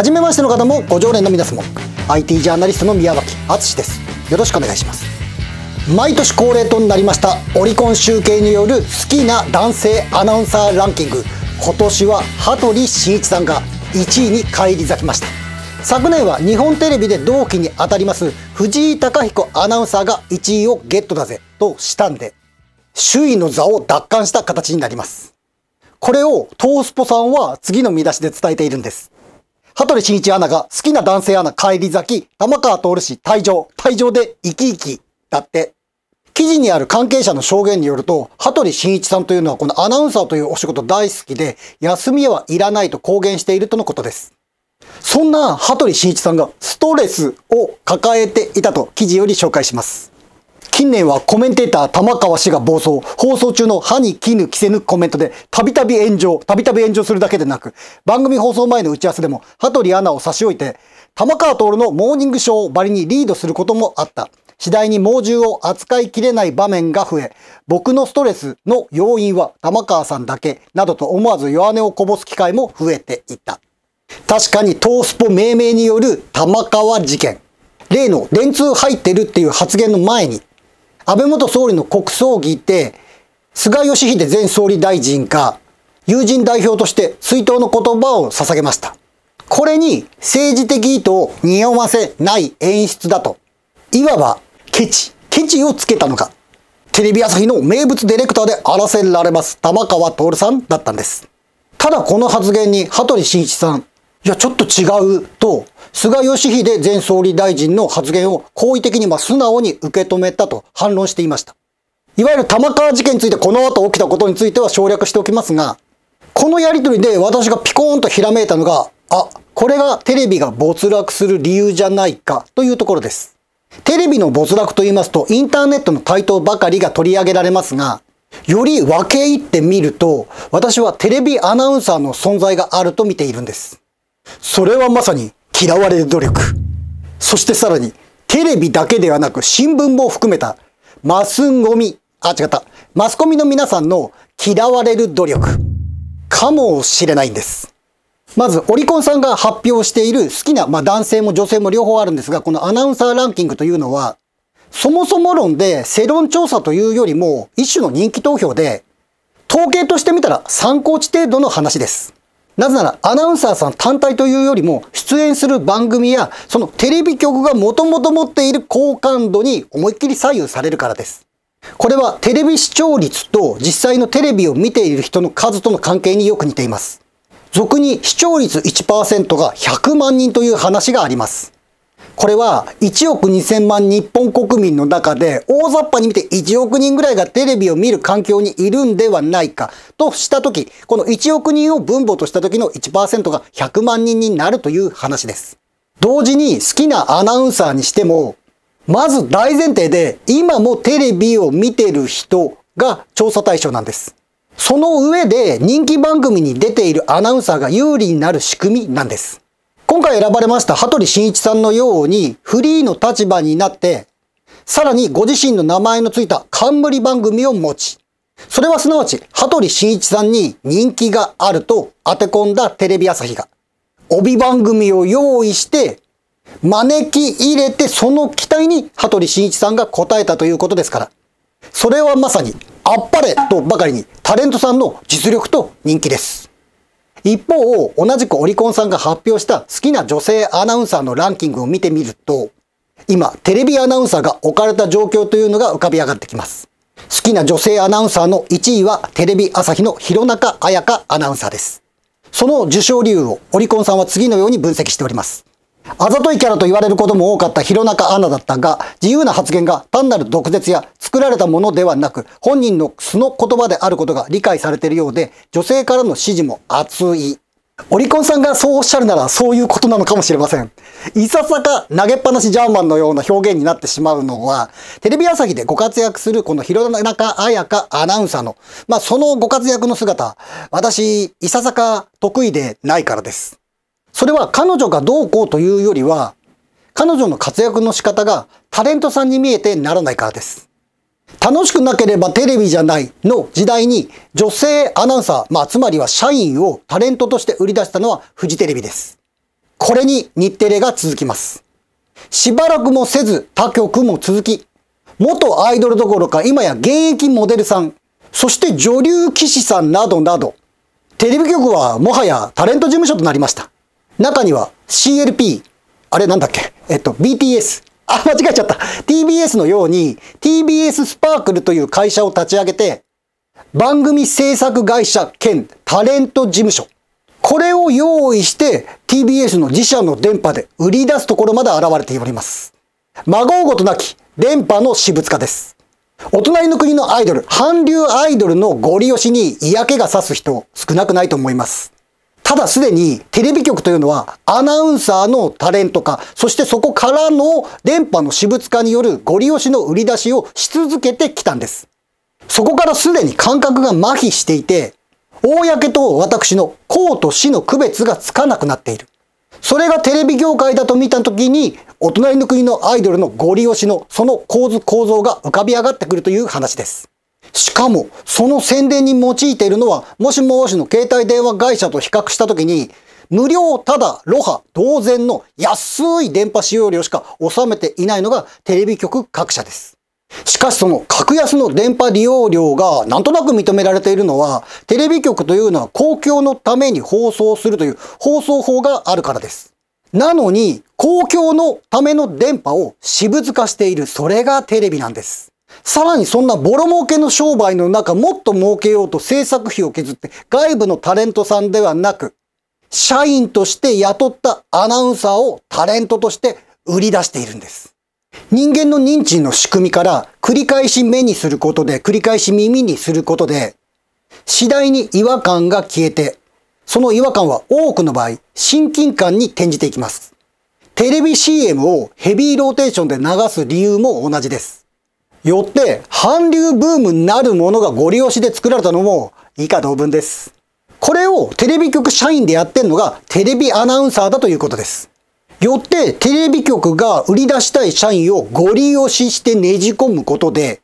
はじめましての方もご常連の皆様 IT ジャーナリストの宮脇敦です。よろしくお願いします。毎年恒例となりましたオリコン集計による好きな男性アナウンサーランキング。今年は羽鳥慎一さんが1位に返り咲きました。昨年は日本テレビで同期にあたります藤井貴彦アナウンサーが1位をゲットだぜとしたんで首位の座を奪還した形になります。これをトースポさんは次の見出しで伝えているんです。羽鳥慎一アナが好きな男性アナ帰り咲き、玉川徹氏退場、退場で生き生きだって。記事にある関係者の証言によると、羽鳥慎一さんというのはこのアナウンサーというお仕事大好きで、休みはいらないと公言しているとのことです。そんな羽鳥慎一さんがストレスを抱えていたと記事より紹介します。近年はコメンテーター玉川氏が暴走、放送中の歯に絹着せぬコメントでたびたび炎上、たびたび炎上するだけでなく、番組放送前の打ち合わせでも羽鳥アナを差し置いて、玉川徹のモーニングショーばりにリードすることもあった。次第に猛獣を扱いきれない場面が増え、僕のストレスの要因は玉川さんだけ、などと思わず弱音をこぼす機会も増えていた。確かにトースポ命名による玉川事件。例の電通入ってるっていう発言の前に、安倍元総理の国葬儀って、菅義偉前総理大臣が友人代表として追悼の言葉を捧げました。これに政治的意図を匂わせない演出だと、いわばケチ、ケチをつけたのか、テレビ朝日の名物ディレクターであらせられます玉川徹さんだったんです。ただこの発言に羽鳥慎一さん、いやちょっと違うと菅義偉前総理大臣の発言を好意的にま素直に受け止めたと反論していました。いわゆる玉川事件についてこの後起きたことについては省略しておきますが、このやりとりで私がピコーンとひらめいたのが、あ、これがテレビが没落する理由じゃないかというところです。テレビの没落と言いますと、インターネットの台頭ばかりが取り上げられますが、より分け入ってみると、私はテレビアナウンサーの存在があると見ているんです。それはまさに嫌われる努力。そしてさらに、テレビだけではなく新聞も含めたマスゴミ、あ、違った。マスコミの皆さんの嫌われる努力。かもしれないんです。まず、オリコンさんが発表している好きな、まあ男性も女性も両方あるんですが、このアナウンサーランキングというのは、そもそも論で世論調査というよりも一種の人気投票で、統計としてみたら参考値程度の話です。なぜならアナウンサーさん単体というよりも出演する番組やそのテレビ局がもともと持っている好感度に思いっきり左右されるからです。これはテレビ視聴率と実際のテレビを見ている人の数との関係によく似ています。俗に視聴率1%が100万人という話があります。これは1億2000万日本国民の中で大雑把に見て1億人ぐらいがテレビを見る環境にいるんではないかとしたとき、この1億人を分母とした時の1%が100万人になるという話です。同時に好きなアナウンサーにしても、まず大前提で今もテレビを見てる人が調査対象なんです。その上で人気番組に出ているアナウンサーが有利になる仕組みなんです。今回選ばれました羽鳥慎一さんのようにフリーの立場になって、さらにご自身の名前のついた冠番組を持ち、それはすなわち羽鳥慎一さんに人気があると当て込んだテレビ朝日が、帯番組を用意して、招き入れてその期待に羽鳥慎一さんが応えたということですから、それはまさにあっぱれとばかりにタレントさんの実力と人気です。一方、同じくオリコンさんが発表した好きな女性アナウンサーのランキングを見てみると、今、テレビアナウンサーが置かれた状況というのが浮かび上がってきます。好きな女性アナウンサーの1位はテレビ朝日の弘中彩香アナウンサーです。その受賞理由をオリコンさんは次のように分析しております。あざといキャラと言われることも多かった弘中アナだったが、自由な発言が単なる毒舌や作られたものではなく、本人の素の言葉であることが理解されているようで、女性からの支持も熱い。オリコンさんがそうおっしゃるならそういうことなのかもしれません。いささか投げっぱなしジャーマンのような表現になってしまうのは、テレビ朝日でご活躍するこの弘中彩香アナウンサーの、まあそのご活躍の姿、私、いささか得意でないからです。それは彼女がどうこうというよりは、彼女の活躍の仕方がタレントさんに見えてならないからです。楽しくなければテレビじゃないの時代に女性アナウンサー、まあつまりは社員をタレントとして売り出したのはフジテレビです。これに日テレが続きます。しばらくもせず他局も続き、元アイドルどころか今や現役モデルさん、そして女流騎士さんなどなど、テレビ局はもはやタレント事務所となりました。中には CLP、あれなんだっけ？えっと、BTS。あ、間違えちゃった。TBS のように TBS スパークルという会社を立ち上げて、番組制作会社兼タレント事務所。これを用意して TBS の自社の電波で売り出すところまで現れております。孫うことなき電波の私物化です。お隣の国のアイドル、韓流アイドルのゴリ押しに嫌気がさす人少なくないと思います。ただすでにテレビ局というのはアナウンサーのタレント化、そしてそこからの電波の私物化によるゴリ押しの売り出しをし続けてきたんです。そこからすでに感覚が麻痺していて、公と私の公と死の区別がつかなくなっている。それがテレビ業界だと見たときに、お隣の国のアイドルのゴリ押しのその構図構造が浮かび上がってくるという話です。しかも、その宣伝に用いているのは、もしもしの携帯電話会社と比較したときに、無料、ただ、ロハ、同然の安い電波使用料しか収めていないのがテレビ局各社です。しかしその格安の電波利用料がなんとなく認められているのは、テレビ局というのは公共のために放送するという放送法があるからです。なのに、公共のための電波を私物化している、それがテレビなんです。さらにそんなボロ儲けの商売の中もっと儲けようと制作費を削って外部のタレントさんではなく、社員として雇ったアナウンサーをタレントとして売り出しているんです。人間の認知の仕組みから繰り返し目にすることで、繰り返し耳にすることで、次第に違和感が消えて、その違和感は多くの場合、親近感に転じていきます。テレビ CM をヘビーローテーションで流す理由も同じです。よって、韓流ブームなるものがゴリ押しで作られたのも以下同文です。これをテレビ局社員でやってんのがテレビアナウンサーだということです。よってテレビ局が売り出したい社員をご利用ししてねじ込むことで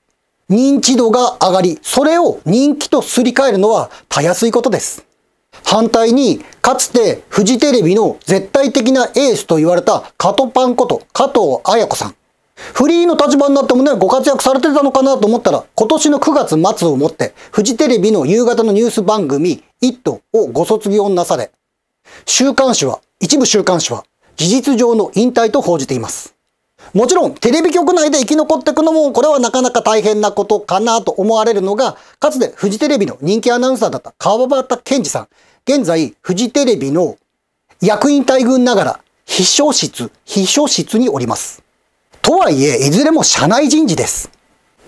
認知度が上がり、それを人気とすり替えるのはたやすいことです。反対に、かつてフジテレビの絶対的なエースと言われたカトパンこと加藤彩子さん。フリーの立場になってもね、ご活躍されてたのかなと思ったら、今年の9月末をもって、フジテレビの夕方のニュース番組、イットをご卒業なされ、週刊誌は、一部週刊誌は、事実上の引退と報じています。もちろん、テレビ局内で生き残っていくのも、これはなかなか大変なことかなと思われるのが、かつてフジテレビの人気アナウンサーだった川端健二さん。現在、フジテレビの役員待遇ながら、秘書室、秘書室におります。とはいえ、いずれも社内人事です。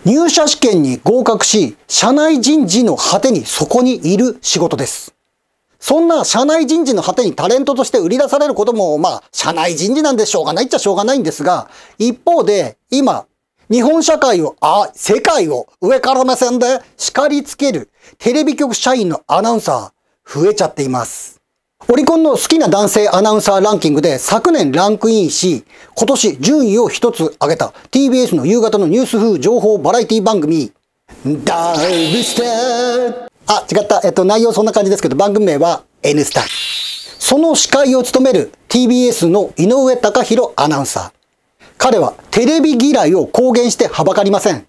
入社試験に合格し、社内人事の果てにそこにいる仕事です。そんな社内人事の果てにタレントとして売り出されることも、まあ、社内人事なんでしょうがないっちゃしょうがないんですが、一方で、今、日本社会を、あ、世界を上から目線で叱りつけるテレビ局社員のアナウンサー、増えちゃっています。オリコンの好きな男性アナウンサーランキングで昨年ランクインし、今年順位を一つ上げた TBS の夕方のニュース風情報バラエティ番組、ダイブスターあ、違った。えっと、内容そんな感じですけど、番組名は N スタ。その司会を務める TBS の井上隆弘アナウンサー。彼はテレビ嫌いを公言してはばかりません。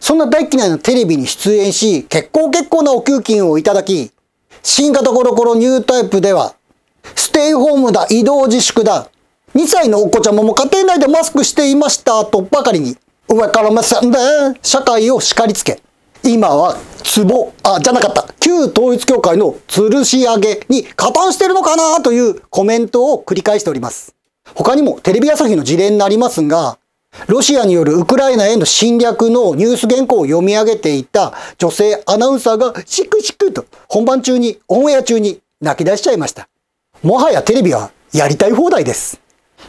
そんな大嫌いなテレビに出演し、結構結構なお給金をいただき、新型コロコロニュータイプでは、ステイホームだ、移動自粛だ、2歳のお子ちゃまも家庭内でマスクしていましたとばかりに、上から目線で社会を叱りつけ、今は壺、あ、じゃなかった。旧統一教会の吊るし上げに加担してるのかなというコメントを繰り返しております。他にもテレビ朝日の事例になりますが、ロシアによるウクライナへの侵略のニュース原稿を読み上げていた女性アナウンサーがシクシクと本番中に、オンエア中に泣き出しちゃいました。もはやテレビはやりたい放題です。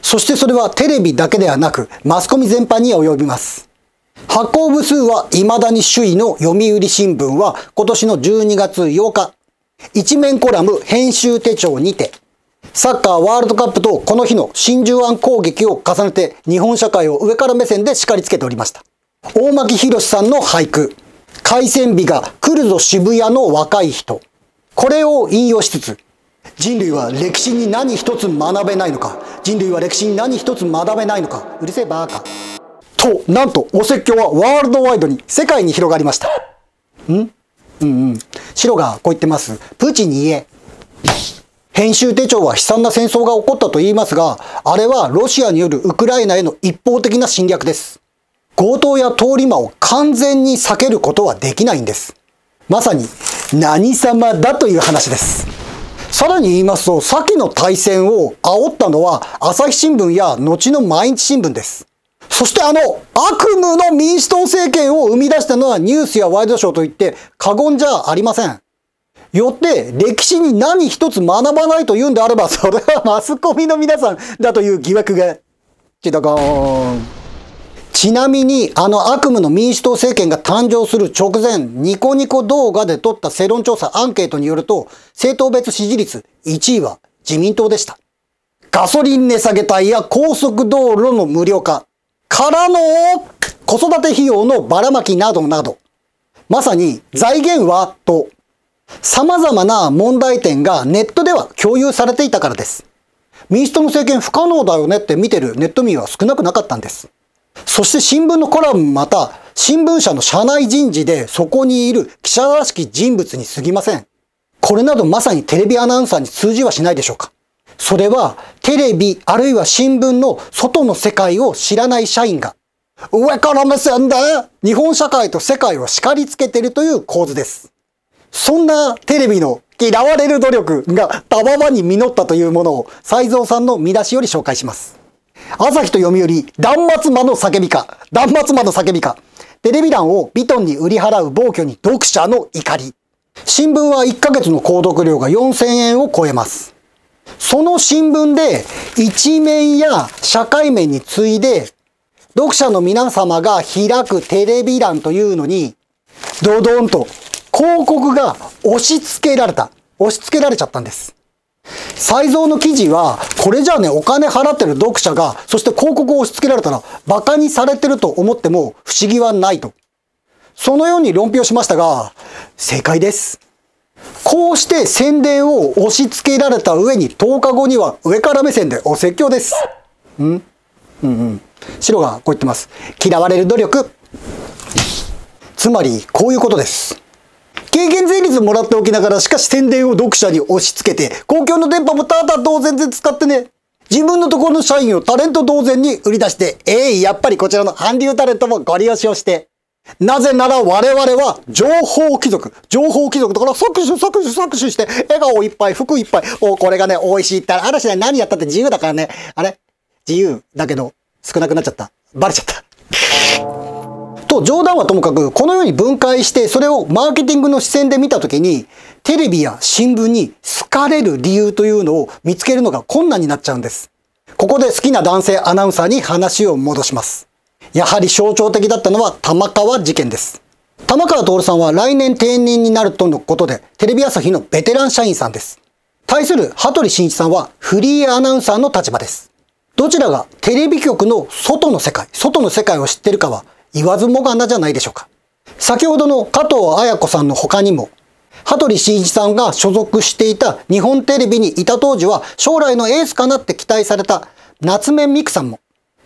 そしてそれはテレビだけではなく、マスコミ全般に及びます。発行部数は未だに首位の読売新聞は今年の12月8日、一面コラム編集手帳にて、サッカーワールドカップとこの日の真珠湾攻撃を重ねて日本社会を上から目線で叱りつけておりました。大牧博さんの俳句、海鮮美が来るぞ渋谷の若い人。これを引用しつつ、人類は歴史に何一つ学べないのか、人類は歴史に何一つ学べないのか。うるせえバーカ。となんとお説教はワールドワイドに世界に広がりました。ん？うんうん。白がこう言ってます。プーチンに言え。編集手帳は悲惨な戦争が起こったと言いますがあれはロシアによるウクライナへの一方的な侵略です。強盗や通り魔を完全に避けることはできないんです。まさに何様だという話です。さらに言いますと先の大戦を煽ったのは朝日新聞や後の毎日新聞です。そしてあの悪夢の民主党政権を生み出したのはニュースやワイドショーといって過言じゃありません。よって歴史に何一つ学ばないというんであればそれはマスコミの皆さんだという疑惑がちどこーん。ちなみにあの悪夢の民主党政権が誕生する直前ニコニコ動画で撮った世論調査アンケートによると政党別支持率1位は自民党でした。ガソリン値下げ帯や高速道路の無料化、からの子育て費用のばらまきなどなど、まさに財源はと様々な問題点がネットでは共有されていたからです。民主党の政権不可能だよねって見てるネット民は少なくなかったんです。そして新聞のコラムまた新聞社の社内人事でそこにいる記者らしき人物に過ぎません。これなどまさにテレビアナウンサーに通じはしないでしょうか。それはテレビあるいは新聞の外の世界を知らない社員が上から目線で日本社会と世界を叱りつけているという構図です。そんなテレビの嫌われる努力がたわわに実ったというものを斎蔵さんの見出しより紹介します。朝日と読売、断末魔の叫びか、断末魔の叫びか、テレビ欄をビトンに売り払う暴挙に読者の怒り。新聞は1ヶ月の購読料が4000円を超えます。その新聞で一面や社会面に次いで読者の皆様が開くテレビ欄というのにドドンと広告が押し付けられた。押し付けられちゃったんです。再造の記事は、これじゃあね、お金払ってる読者が、そして広告を押し付けられたら、馬鹿にされてると思っても不思議はないと。そのように論評しましたが、正解です。こうして宣伝を押し付けられた上に10日後には上から目線でお説教です。ん？うんうん。白がこう言ってます。嫌われる努力。つまり、こういうことです。経験税率もらっておきながら、しかし宣伝を読者に押し付けて、公共の電波もただ同然で使ってね。自分のところの社員をタレント同然に売り出して、えい、やっぱりこちらの韓流タレントもご利用しをして、なぜなら我々は情報貴族。情報貴族だから搾取搾取搾取して笑顔いっぱい、服いっぱい。お、これがね、美味しいって嵐で何やったって自由だからね。あれ？自由だけど少なくなっちゃった。バレちゃった。と、冗談はともかく、このように分解して、それをマーケティングの視線で見たときに、テレビや新聞に好かれる理由というのを見つけるのが困難になっちゃうんです。ここで好きな男性アナウンサーに話を戻します。やはり象徴的だったのは玉川事件です。玉川徹さんは来年定年になるとのことで、テレビ朝日のベテラン社員さんです。対する羽鳥慎一さんはフリーアナウンサーの立場です。どちらがテレビ局の外の世界、外の世界を知ってるかは言わずもがなじゃないでしょうか。先ほどの加藤綾子さんの他にも、羽鳥慎一さんが所属していた日本テレビにいた当時は将来のエースかなって期待された夏目美久さんも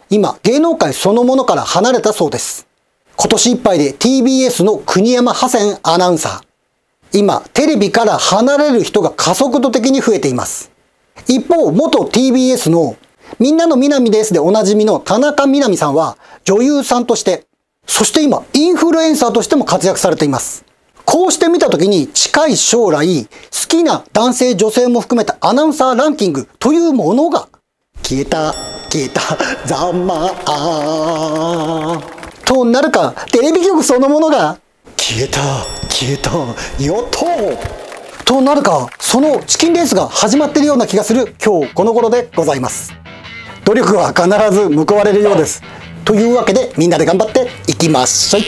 今、芸能界そのものから離れたそうです。今年いっぱいで TBS の国山ハセンアナウンサー。今、テレビから離れる人が加速度的に増えています。一方、元 TBS のみんなの南ですでおなじみの田中みな実さんは女優さんとして、そして今、インフルエンサーとしても活躍されています。こうして見たときに近い将来、好きな男性女性も含めたアナウンサーランキングというものが消えた。消えた ざまあとなるかテレビ局そのものが消えた消えたよっととなるかそのチキンレースが始まってるような気がする今日この頃でございます努力は必ず報われるようですというわけでみんなで頑張ってきましょい。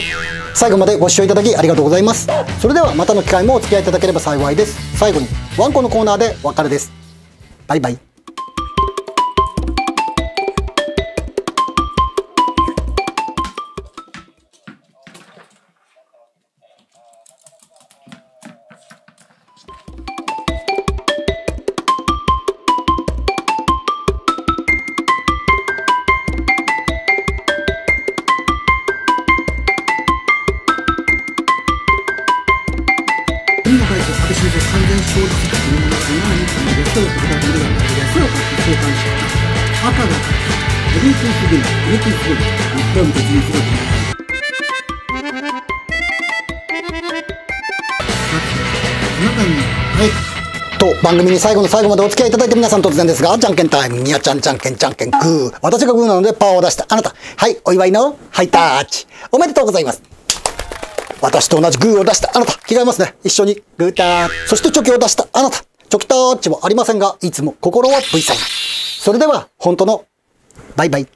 最後までご視聴いただきありがとうございます。それではまたの機会もお付き合いいただければ幸いです。最後にワンコのコーナーでお別れです。バイバイ。番組に最後の最後までお付き合いいただいて皆さん突然ですがじゃんけんタイムみやちゃんじゃんけんじゃんけんグー。私がグーなのでパーを出したあなた。はいお祝いのハイタッチ。おめでとうございます。私と同じグーを出したあなた。着替えますね。一緒にグータッチ。そしてチョキを出したあなた。チョキタッチもありませんがいつも心は V サイン。それでは本当のバイバイ。